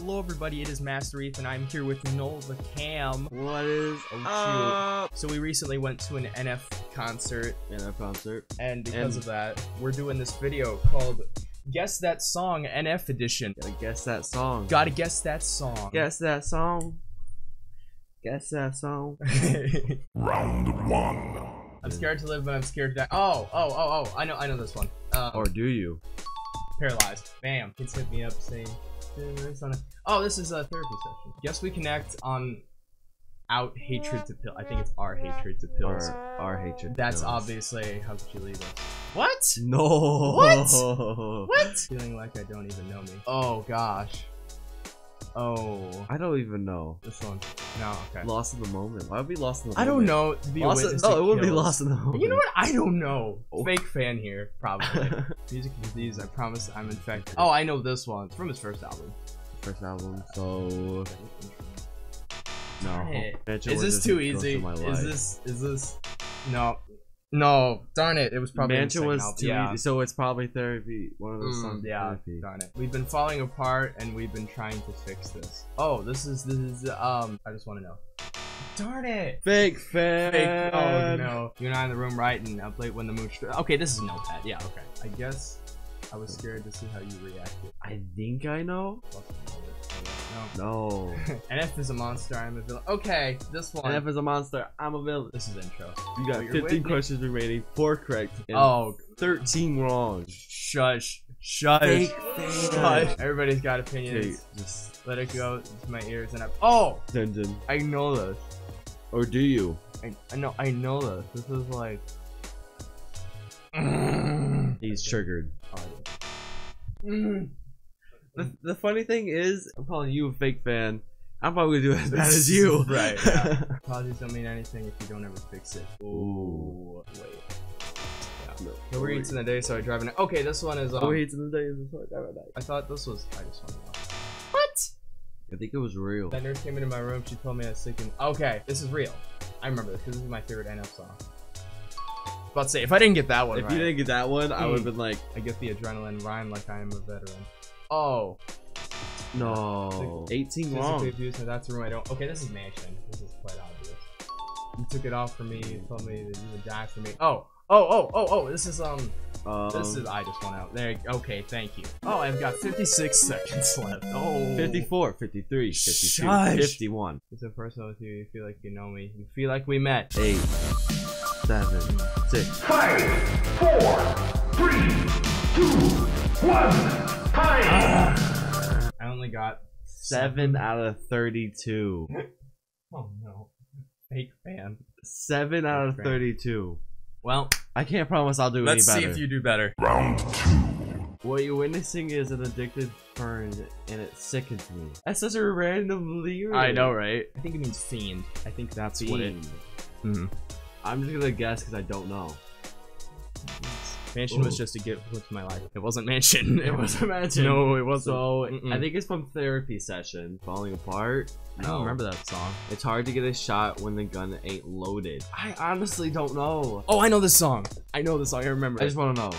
Hello, everybody. It is Master Ethan. I'm here with Nohl the Cam. What is Oh, up? So we recently went to an NF concert, In a concert. and because And- of that, we're doing this video called "Guess That Song NF Edition." Gotta guess that song. Gotta guess that song. guess that song. Guess that song. Round one. I'm scared to live, but I'm scared to die. Oh, oh, oh, oh! I know, I know this one. Uh, Or do you? paralyzed. Bam! Kids hit me up saying, "This on a-" "Oh, this is a therapy session." Guess we connect on out hatred to pill. I think it's our hatred to pills. Or our hatred. That's kills. obviously how could you leave us? What? No. What? What? Feeling like I don't even know me. Oh gosh. Oh, I don't even know. this one. No, okay. Lost in the moment. Why would we lost in the I moment? don't know. To be Lost in, witness to oh, it wouldn't be lost in the moment. You know what? I don't know. Oh. Fake fan here, probably. Music disease. I promise I'm infected. Oh, I know this one. It's from his first album. First album. So no. Is this too easy? Is this? Is this? No. No. Darn it! It was probably the was album. yeah. easy. So it's probably therapy. One of those Mm, songs. yeah, Therapy. darn it. We've been falling apart and we've been trying to fix this. Oh, this is this is um. I just want to know. Darn it! Fake fan. Fake. Oh no, you're not in the room writing up late when the moon. Okay, this is notepad. Yeah. Okay. I guess I was scared to see how you reacted. I think I know. No. No. NF is a monster. I'm a villain. Okay, this one. and if it's a monster, I'm a villain. this is intro. You Oh, got you're 15 questions remaining, 4 correct, and Oh, 13 wrong. shush, shush, Fake shush. Everybody's got Okay, opinions. just Let it go to my ears and I. Oh, Tenzin. I know this. Or do you? I, I know. I know this. This is like. He's triggered. Mm. The, the funny thing is, I'm calling you a fake fan. I'm probably gonna do as bad as you. Right, yeah. Apologies don't mean anything if you don't ever fix it. Ooh. Wait. No, No we're eats in the day, so I drive an. Okay, this one is. Um, Oh, hates in the days. It's like, I don't know. I thought this was. I just want to know. What? I think it was real. That nurse came into my room. She told me I was sick and. Okay, this is real. I remember this because this is my favorite NF song. About to say, if I didn't get that one If right, you didn't get that one, I would have been like, I get the adrenaline rhyme like I am a veteran. Oh, no. 18 physically wrong. abused me. That's the room I don't. Okay, this is mansion. This is quite obvious. You took it off for me. You told me that you would die for me. Oh, oh, oh, oh, oh. This is um. Um, This is I just went out. There. Okay, thank you. Oh, I've got 56 seconds left. Oh. 54, 53, 52, Shush. 51, It's so personal with you. You feel like you know me. You feel like we met. 8, 7, 6. Five, four, three, two, one. Time. I only got 7 out of 32. Oh no. Fake fan. 7 out of fan. 32. Well, I can't promise I'll do let's any see if you do better. Round two. What you're witnessing is an addicted burn, and it sickens me. That's such a random lyric. I know, right? I think it means fiend. I think that's what it. Fiend. Mm-hmm. I'm just gonna guess because I don't know. Mansion was just a gift to my life. It wasn't mansion. It wasn't Mansion. No, it wasn't. So Mm-mm. I think it's from therapy session. Falling apart. I don't remember that song. It's hard to get a shot when the gun ain't loaded. I honestly don't know. Oh, I know this song. I know this song. I remember. I just want to know.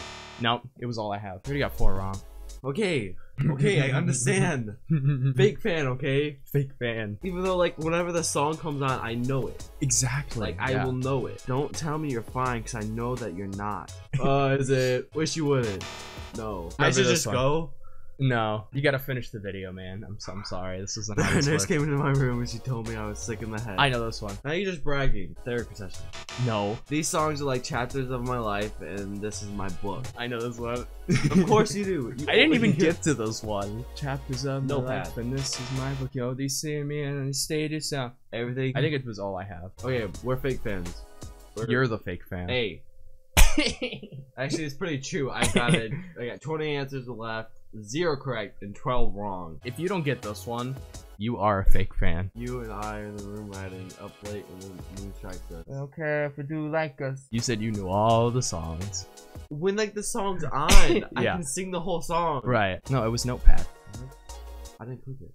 Nope, it was all I have. I already got four wrong. Okay, okay, I understand. Fake fan, okay. Fake fan. Even though like whenever the song comes on, I know it. Exactly. Like I will know it. Don't tell me you're fine because I know that you're not. Uh, is it? Wish you wouldn't. No. I Remember should just one. go. No, you gotta finish the video, man. I'm so, I'm sorry. This isn't how this nurse came into my room and she told me I was sick in the head. I know this one. Now you're just bragging. Therapy session. No, These songs are like chapters of my life, and this is my book. I know this one. Of course you do. You I didn't even get to this one. Chapters of No my pad. life, and this is my book. Yo, they see me and they stayed it sound. everything. I think it was all I have. Okay, we're fake fans. We're- You're the fake fan. Hey, actually, it's pretty true. I got it. I got 20 answers left, zero correct, and 12 wrong. if you don't get this one, you are a fake fan. You and I are in the room writing up late when the moon strikes us. Okay, if you do like us. You said you knew all the songs. When like the song's on, I can sing the whole song. Right. No, it was Notepad. Mm-hmm. I didn't click it.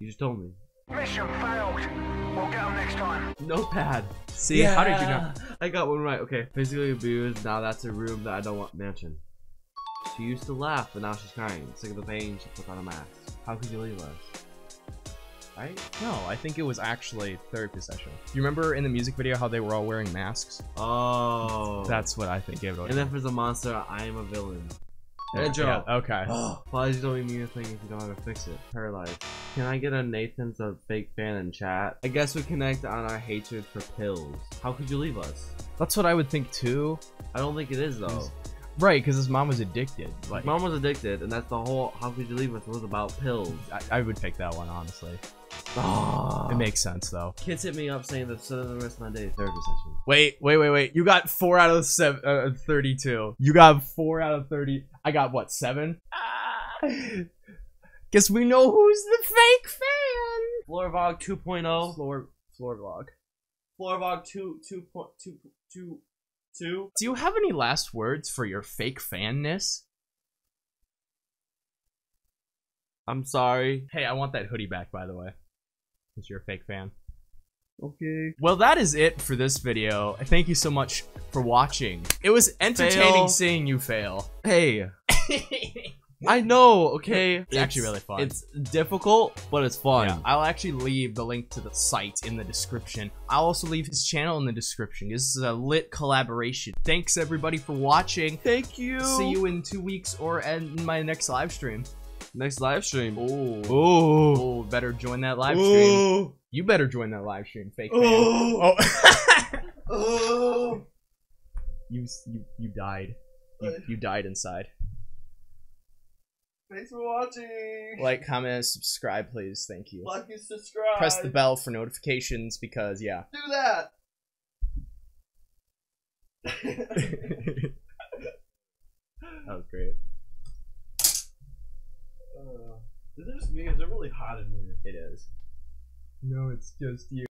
You just told me. Mission failed. We'll get them next time. Notepad. See, how did you know? I got one right. Okay, physically abused. Now that's a room that I don't want. Mansion. She used to laugh, but now she's crying. Sick of the pain, she puts on a mask. How could you leave us? Right? No, I think it was actually therapy session. You remember in the music video how they were all wearing masks? Oh. That's what I think it was. And then for the monster, I am a villain. Hey, Yeah, Joe. okay. Apologies don't mean a thing if you don't know how to fix it. Paralyzed. Can I get a Nathan's a fake fan in chat? I guess we connect on our hatred for pills. How could you leave us? That's what I would think too. I don't think it is though. Right, because his mom was addicted. Like, Mom was addicted, and that's the whole "How could you leave us?" was about pills. I, I would pick that one honestly. Oh. It makes sense though. Kids hit me up saying that so the rest of my day is therapy session. Wait, wait, wait, wait. You got four out of seven, uh, 32. You got four out of 30. I got what, seven? Ah. Guess we know who's the fake fan. Floorvog 2.0. Floor, floor vlog. Floorvog 2 2 2 2 2. Do you have any last words for your fake fanness? I'm sorry. Hey, I want that hoodie back, by the way. Because you're a fake fan. Okay. Well, that is it for this video. Thank you so much for watching. It was entertaining Fail. seeing you fail. Hey, I know. Okay, It's actually really fun. It's difficult, but it's fun. Yeah, I'll actually leave the link to the site in the description. I'll also leave his channel in the description. This is a lit collaboration. Thanks everybody for watching. Thank you. See you in two weeks or in my next live stream. next live stream. Oh, Oh. better join that live stream. You better join that live stream, fake fan. Oh. Oh, Oh. you, you, you died. You, you died inside. Thanks for watching. Like, comment, subscribe, please. Thank you. like and subscribe. Press the bell for notifications because, yeah. Do that. that was great. Uh, is it just me? Is it really hot in here? It is. No, it's just you.